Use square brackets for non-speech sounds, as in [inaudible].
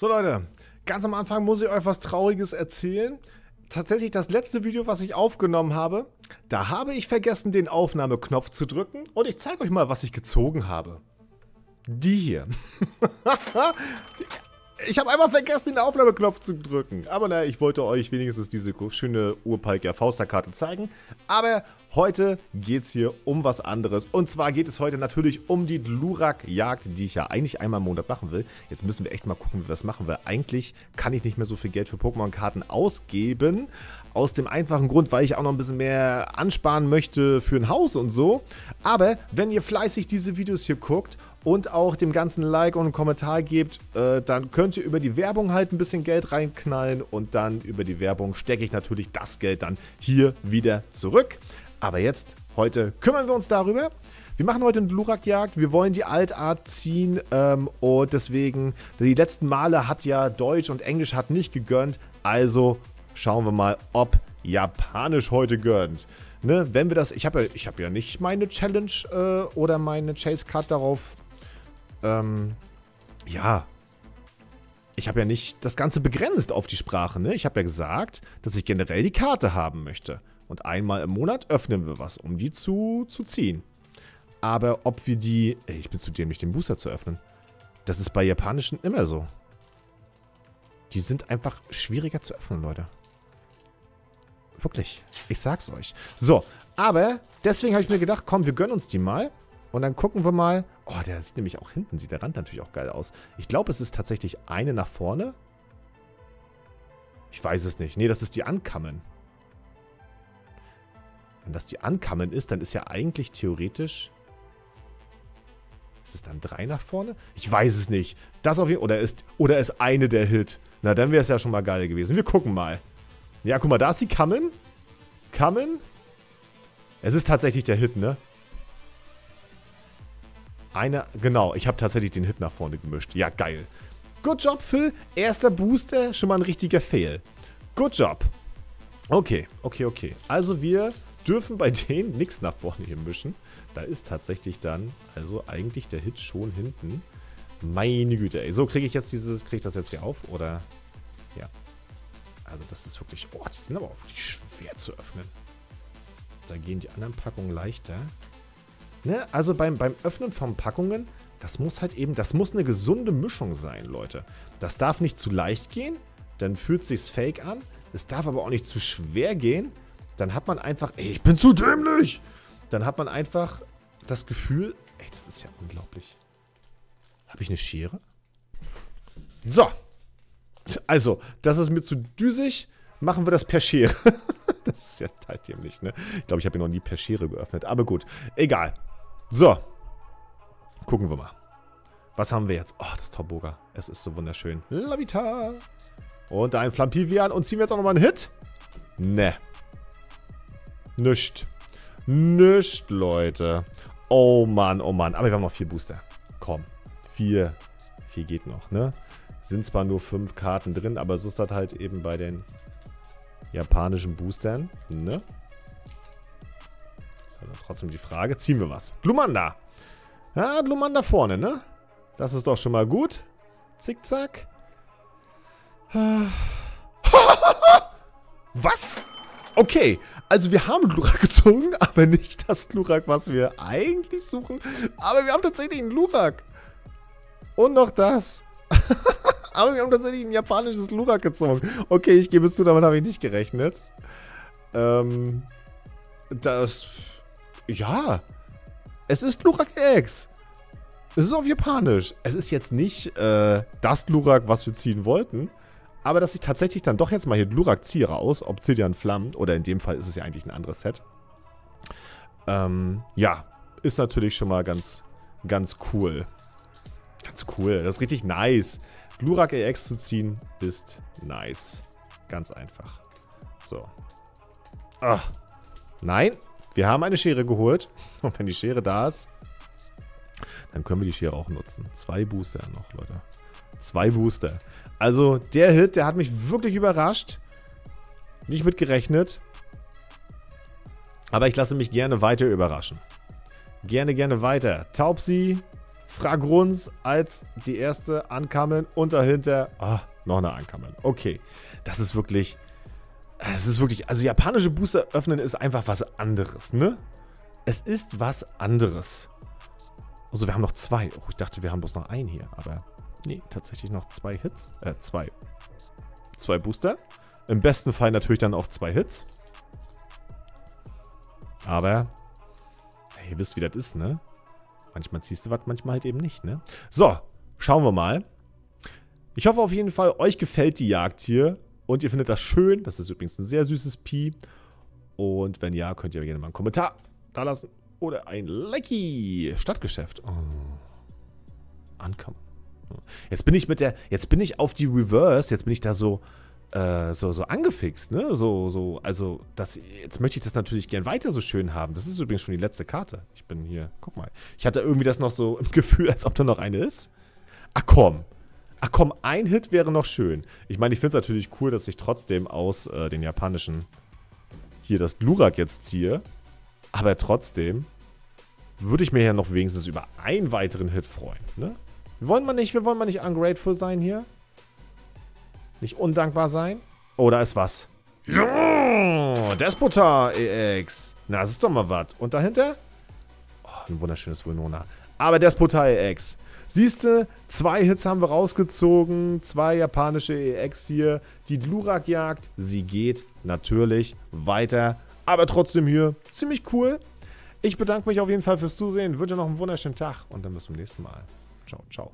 So Leute, ganz am Anfang muss ich euch was Trauriges erzählen. Tatsächlich das letzte Video, was ich aufgenommen habe, da habe ich vergessen, den Aufnahmeknopf zu drücken. Und ich zeige euch mal, was ich gezogen habe. Die hier. [laughs] Ich habe einfach vergessen, den Aufnahmeknopf zu drücken. Aber naja, ich wollte euch wenigstens diese schöne Urpalker Fausterkarte zeigen. Aber heute geht es hier um was anderes. Und zwar geht es heute natürlich um die Glurak-Jagd, die ich ja eigentlich einmal im Monat machen will. Jetzt müssen wir echt mal gucken, wie wir das machen, weil eigentlich kann ich nicht mehr so viel Geld für Pokémon-Karten ausgeben. Aus dem einfachen Grund, weil ich auch noch ein bisschen mehr ansparen möchte für ein Haus und so. Aber wenn ihr fleißig diese Videos hier guckt und auch dem ganzen Like und einen Kommentar gebt, äh, dann könnt ihr über die Werbung halt ein bisschen Geld reinknallen und dann über die Werbung stecke ich natürlich das Geld dann hier wieder zurück. Aber jetzt, heute kümmern wir uns darüber. Wir machen heute eine Glurak-Jagd. Wir wollen die Altart ziehen ähm, und deswegen, die letzten Male hat ja Deutsch und Englisch hat nicht gegönnt. Also schauen wir mal, ob Japanisch heute gönnt. Ne, wenn wir das, ich habe ja, hab ja nicht meine Challenge äh, oder meine Chase-Card darauf ähm, ja, ich habe ja nicht das Ganze begrenzt auf die Sprache. Ne? Ich habe ja gesagt, dass ich generell die Karte haben möchte. Und einmal im Monat öffnen wir was, um die zu, zu ziehen. Aber ob wir die... Ey, ich bin zu dämlich, den Booster zu öffnen. Das ist bei japanischen immer so. Die sind einfach schwieriger zu öffnen, Leute. Wirklich. Ich sag's euch. So, aber deswegen habe ich mir gedacht, komm, wir gönnen uns die mal. Und dann gucken wir mal. Oh, der sieht nämlich auch hinten, sieht der Rand natürlich auch geil aus. Ich glaube, es ist tatsächlich eine nach vorne. Ich weiß es nicht. Nee, das ist die Ankammen. Wenn das die Ankammen ist, dann ist ja eigentlich theoretisch... Ist es dann drei nach vorne? Ich weiß es nicht. Das auf jeden Oder ist, oder ist eine der Hit? Na, dann wäre es ja schon mal geil gewesen. Wir gucken mal. Ja, guck mal, da ist die Kammen. Kammen. Es ist tatsächlich der Hit, ne? Eine, genau, ich habe tatsächlich den Hit nach vorne gemischt. Ja, geil. Good job, Phil. Erster Booster, schon mal ein richtiger Fail. Good job. Okay, okay, okay. Also wir dürfen bei denen nichts nach vorne hier mischen. Da ist tatsächlich dann, also eigentlich der Hit schon hinten. Meine Güte, ey. So, kriege ich jetzt dieses, kriege ich das jetzt hier auf? Oder, ja. Also das ist wirklich, oh, die sind aber auch wirklich schwer zu öffnen. Da gehen die anderen Packungen leichter. Ne? Also beim, beim Öffnen von Packungen, das muss halt eben, das muss eine gesunde Mischung sein, Leute. Das darf nicht zu leicht gehen, dann fühlt sich's fake an. Es darf aber auch nicht zu schwer gehen. Dann hat man einfach, ey, ich bin zu dämlich. Dann hat man einfach das Gefühl, ey, das ist ja unglaublich. Habe ich eine Schere? So. Also, das ist mir zu düsig. Machen wir das per Schere. [laughs] das ist ja total dämlich, ne? Ich glaube, ich habe ihn noch nie per Schere geöffnet. Aber gut, egal. So. Gucken wir mal. Was haben wir jetzt? Oh, das Torboga. Es ist so wunderschön. Lavita. Und ein Flampivian. Und ziehen wir jetzt auch nochmal einen Hit? Ne. Nischt. Nischt, Leute. Oh Mann, oh Mann. Aber wir haben noch vier Booster. Komm. Vier. Vier geht noch, ne? Sind zwar nur fünf Karten drin, aber so ist das halt eben bei den japanischen Boostern, ne? ist aber trotzdem die Frage. Ziehen wir was. Glumanda. Ja, Glumanda vorne, ne? Das ist doch schon mal gut. Zickzack. [laughs] Was? Okay, also wir haben Glurak [laughs] gezogen, aber nicht das Glurak, was wir eigentlich suchen. Aber wir haben tatsächlich einen Glurak. Und noch das. [laughs] aber wir haben tatsächlich ein japanisches Glurak gezogen. Okay, ich gebe es zu, damit habe ich nicht gerechnet. Ähm, das ja. Es ist Glurak X. Es ist auf Japanisch. Es ist jetzt nicht äh, das Glurak, was wir ziehen wollten. Aber dass ich tatsächlich dann doch jetzt mal hier Glurak ziehe aus, Obsidian Flammen, oder in dem Fall ist es ja eigentlich ein anderes Set. Ähm, ja, ist natürlich schon mal ganz, ganz cool. Ganz cool. Das ist richtig nice. Glurak EX zu ziehen ist nice. Ganz einfach. So. Ah. Nein, wir haben eine Schere geholt. [laughs] Und wenn die Schere da ist, dann können wir die Schere auch nutzen. Zwei Booster noch, Leute. Zwei Booster. Also der Hit, der hat mich wirklich überrascht. Nicht mitgerechnet. Aber ich lasse mich gerne weiter überraschen. Gerne, gerne weiter. Taubsi, Fragrunz als die erste ankamen und dahinter, ah, noch eine ankamen. Okay, das ist wirklich, es ist wirklich, also japanische Booster öffnen ist einfach was anderes, ne? Es ist was anderes. Also wir haben noch zwei. Oh, ich dachte, wir haben bloß noch einen hier, aber nee, tatsächlich noch zwei Hits, äh, zwei, zwei Booster. Im besten Fall natürlich dann auch zwei Hits. Aber, hey, ihr wisst, wie das ist, ne? Manchmal ziehst du was, manchmal halt eben nicht, ne? So, schauen wir mal. Ich hoffe auf jeden Fall, euch gefällt die Jagd hier und ihr findet das schön. Das ist übrigens ein sehr süßes Pi. Und wenn ja, könnt ihr gerne mal einen Kommentar da lassen oder ein Lecky. Stadtgeschäft. Oh. Ankommen. Jetzt bin ich mit der, jetzt bin ich auf die Reverse, jetzt bin ich da so, äh, so, so angefixt, ne? So, so, also, das, jetzt möchte ich das natürlich gern weiter so schön haben. Das ist übrigens schon die letzte Karte. Ich bin hier, guck mal. Ich hatte irgendwie das noch so [laughs] im Gefühl, als ob da noch eine ist. Ach komm. Ach komm, ein Hit wäre noch schön. Ich meine, ich finde es natürlich cool, dass ich trotzdem aus äh, den japanischen hier das Glurak jetzt ziehe. Aber trotzdem würde ich mir ja noch wenigstens über einen weiteren Hit freuen, ne? Wir wollen mal nicht, wir wollen mal nicht ungrateful sein hier. Nicht undankbar sein. Oh, da ist was. Ja, Despota EX. Na, das ist doch mal was. Und dahinter? Oh, ein wunderschönes Vulnona. Aber Despota EX. Siehste, zwei Hits haben wir rausgezogen. Zwei japanische EX hier. Die Glurak-Jagd, sie geht natürlich weiter. Aber trotzdem hier ziemlich cool. Ich bedanke mich auf jeden Fall fürs Zusehen. Wünsche noch einen wunderschönen Tag und dann bis zum nächsten Mal. 找找